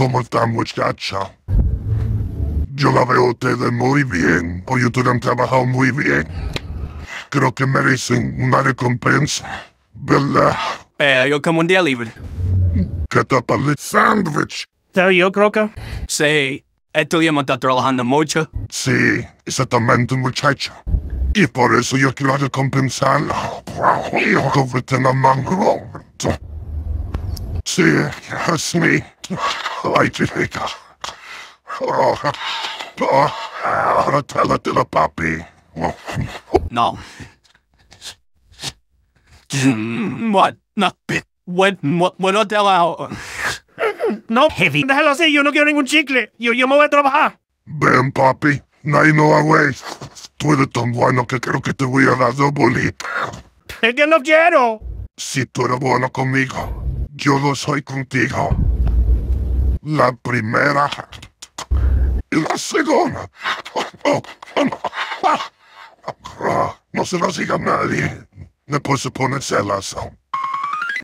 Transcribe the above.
¿Cómo está muchacha? Yo la veo a ustedes muy bien. Hoy ustedes han trabajado muy bien. Creo que merecen una recompensa. ¿Verdad? Eh, yo como un día libre. ¿Qué tapa el sándwich? ¿Sabes yo, Croca? Sí, este día hemos estado trabajando mucho. Sí, exactamente, muchacha. Y por eso yo quiero recompensarla. Yo convertirla en mango. Sí, es mi. Ay, chica. Oh, ahora trálatela, papi. No. What? No, bit. What? What? Bueno, te la... No, Heavy. Déjalo así, yo no quiero ningún chicle. Yo, yo me voy a trabajar. Ven, papi. Nadie no away. Tú eres tan bueno que creo que te voy a dar dos bolitas. Es que no quiero. Si tú eres bueno conmigo, yo lo soy contigo. La primera y la segunda. No se lo diga a nadie. Después se pone celoso.